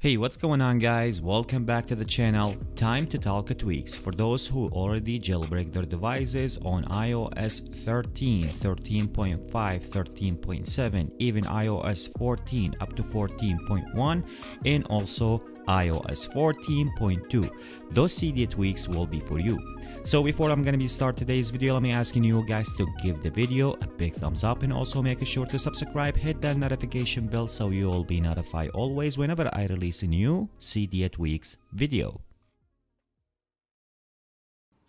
Hey, what's going on guys? Welcome back to the channel. Time to talk tweaks for those who already jailbreak their devices on iOS 13, 13.5, 13.7, even iOS 14 up to 14.1 and also iOS 14.2. Those Cydia tweaks will be for you. So before I'm gonna be start today's video, let me asking you guys to give the video a big thumbs up and also make sure to subscribe, hit that notification bell so you'll be notified always whenever I release a new Cydia tweaks video.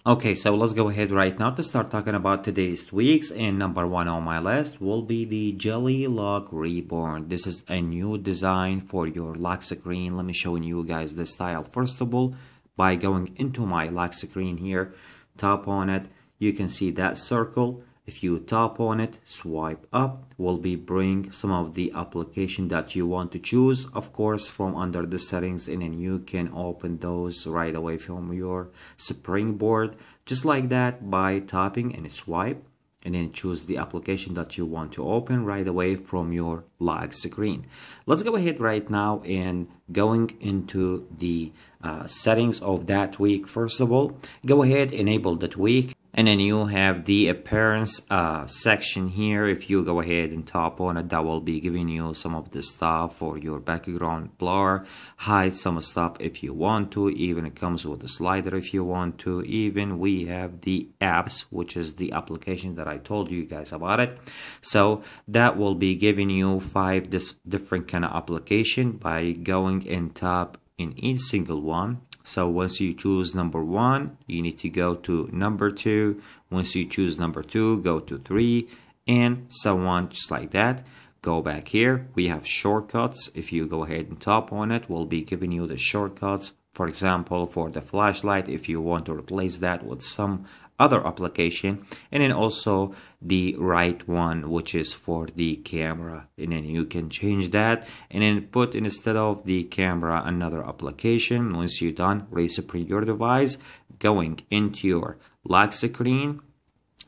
Okay, so let's go ahead right now to start talking about today's tweaks. And number one on my list will be the JellyLock Reborn. This is a new design for your lock screen. Let me show you guys the style. First of all, by going into my lock screen here, tap on it, you can see that circle. If you tap on it, swipe up, will be bring some of the application that you want to choose, of course, from under the settings, and then you can open those right away from your springboard, just like that by tapping and swipe and then choose the application that you want to open right away from your lock screen. Let's go ahead right now and going into the uh, settings of that tweak. First of all, go ahead, enable the tweak and then you have the appearance uh, section here. If you go ahead and tap on it that will be giving you some of the stuff for your background blur hide some stuff if you want to. Even it comes with a slider if you want to. Even we have the apps which is the application that I told you guys about it. So that will be giving you five different kind of application by going and tap in each single one so once you choose number one, you need to go to number two. Once you choose number two, go to three and so on, just like that. Go back here. We have shortcuts. If you go ahead and tap on it, we'll be giving you the shortcuts. For example, for the flashlight, if you want to replace that with some other application and then also the right one which is for the camera. And then you can change that and then put instead of the camera another application. Once you're done reset your device going into your lock screen.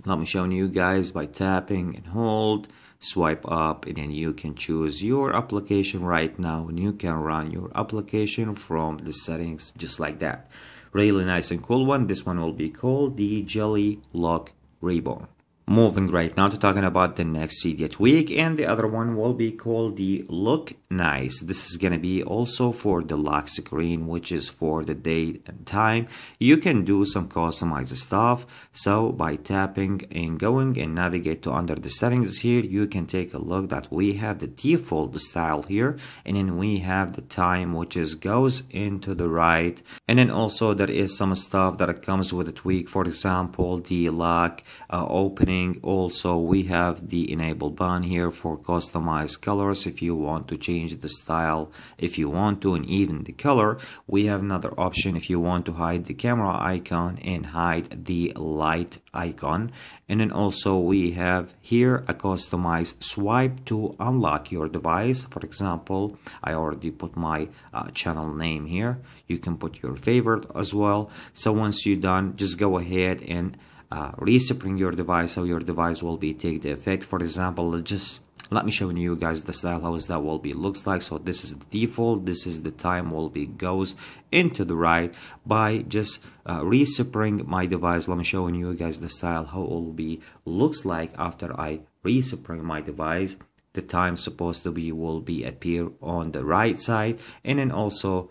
Let me show you guys by tapping and hold swipe up and then you can choose your application right now and you can run your application from the settings just like that really nice and cool one. This one will be called the Jelly Lock Reborn. Moving right now to talking about the next Cydia tweak and the other one will be called the Look Nice. This is going to be also for the lock screen which is for the date and time. You can do some customized stuff. So by tapping and going and navigate to under the settings here you can take a look that we have the default style here and then we have the time which is goes into the right and then also there is some stuff that comes with the tweak for example the lock uh, opening also we have the enable button here for customized colors. If you want to change the style if you want to and even the color we have another option. If you want to hide the camera icon and hide the light icon. And then also we have here a customized swipe to unlock your device. For example I already put my uh, channel name here. You can put your favorite as well. So once you're done just go ahead and uh, respring your device so your device will be take the effect. For example just let me show you guys the style how is that will be looks like. So this is the default this is the time will be goes into the right. By just uh, respring my device let me show you guys the style how it will be looks like after I respring my device the time supposed to be will be appear on the right side. And then also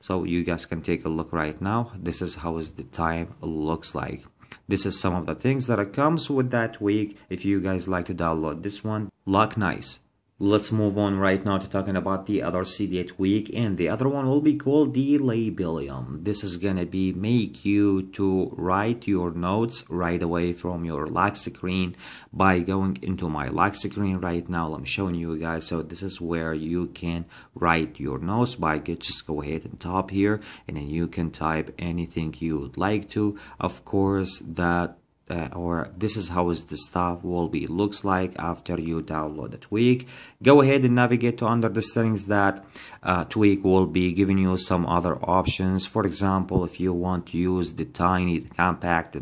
so you guys can take a look right now. This is how is the time looks like this is some of the things that comes with that week If you guys like to download this one, LockNice. Let's move on right now to talking about the other Cydia tweak and the other one will be called the Libellum. This is gonna be make you to write your notes right away from your lock screen by going into my lock screen right now. I'm showing you guys. So this is where you can write your notes by just go ahead and tap here and then you can type anything you would like to. Of course that uh, or this is how is the stuff will be looks like after you download the tweak. Go ahead and navigate to under the settings that uh, tweak will be giving you some other options. For example if you want to use the tiny the compact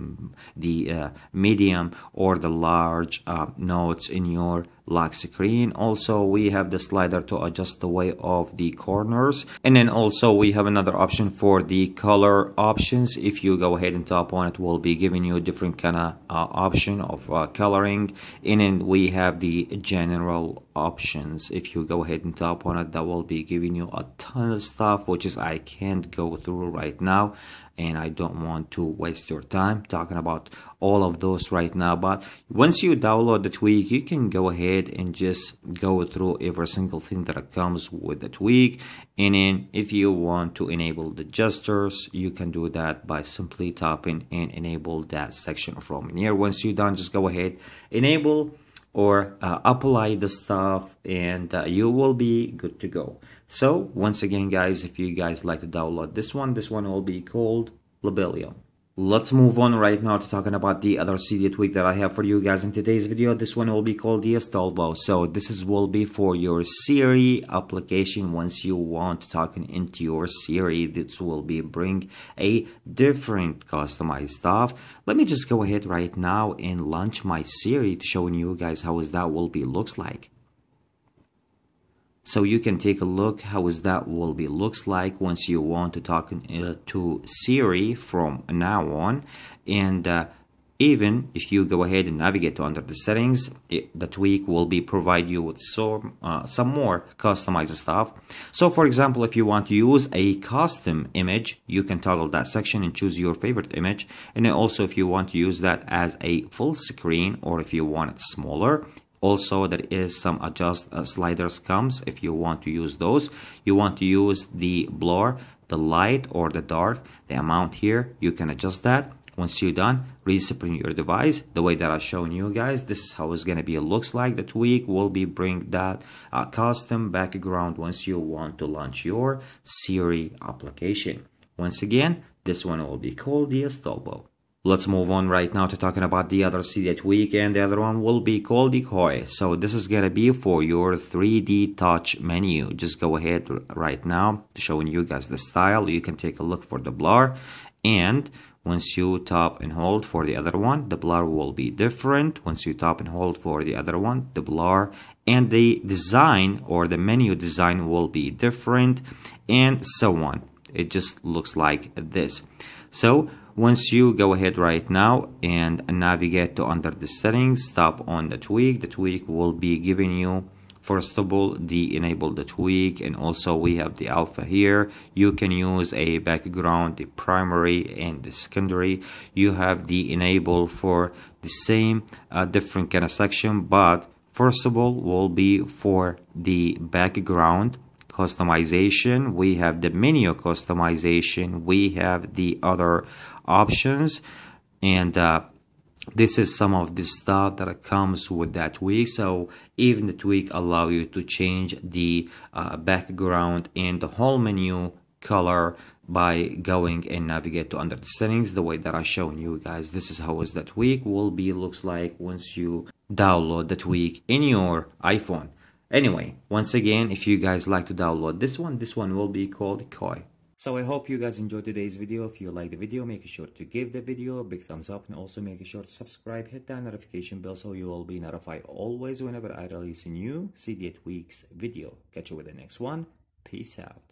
the uh, medium or the large uh, notes in your lock screen. Also we have the slider to adjust the way of the corners. And then also we have another option for the color options. If you go ahead and tap on it will be giving you a different kind of uh, option of uh, coloring. And then we have the general options. If you go ahead and tap on it that will be giving you a ton of stuff which is I can't go through right now and I don't want to waste your time talking about all of those right now. But once you download the tweak you can go ahead and just go through every single thing that comes with the tweak. And then if you want to enable the gestures you can do that by simply tapping and enable that section from here. Once you're done just go ahead enable or uh, apply the stuff and uh, you will be good to go so once again guys if you guys like to download this one this one will be called Libellum Let's move on right now to talking about the other Cydia tweak that I have for you guys in today's video. This one will be called the Astolfo. So this is will be for your Siri application. Once you want to talk into your Siri, this will be bring a different customized stuff. Let me just go ahead right now and launch my Siri to showing you guys how is that will be looks like so you can take a look how is that will be looks like once you want to talk uh, to Siri from now on. And uh, even if you go ahead and navigate to under the settings it, the tweak will be provide you with some uh, some more customized stuff. So for example if you want to use a custom image you can toggle that section and choose your favorite image. And also if you want to use that as a full screen or if you want it smaller also there is some adjust uh, sliders comes if you want to use those. You want to use the blur the light or the dark the amount here. You can adjust that. Once you're done resetting your device. The way that I've shown you guys this is how it's gonna be it looks like. The tweak will be bring that uh, custom background once you want to launch your Siri application. Once again this one will be called the Astolfo Let's move on right now to talking about the other Cydia tweak and the other one will be called the Koi. So this is gonna be for your 3D touch menu. Just go ahead right now to showing you guys the style. You can take a look for the blur and once you tap and hold for the other one, the blur will be different. Once you tap and hold for the other one, the blur and the design or the menu design will be different and so on. It just looks like this. So once you go ahead right now and navigate to under the settings tap on the tweak. The tweak will be giving you first of all the enable the tweak and also we have the alpha here. You can use a background the primary and the secondary. You have the enable for the same uh, different kind of section but first of all will be for the background customization. We have the menu customization. We have the other options. And uh, this is some of the stuff that comes with that tweak so even the tweak allow you to change the uh, background and the whole menu color by going and navigate to under the settings the way that I shown you guys. This is how is that tweak will be looks like once you download the tweak in your iPhone anyway once again if you guys like to download this one this one will be called Koi so I hope you guys enjoyed today's video. If you like the video, make sure to give the video a big thumbs up and also make sure to subscribe, hit that notification bell so you will be notified always whenever I release a new Cydia tweaks video. Catch you with the next one. Peace out.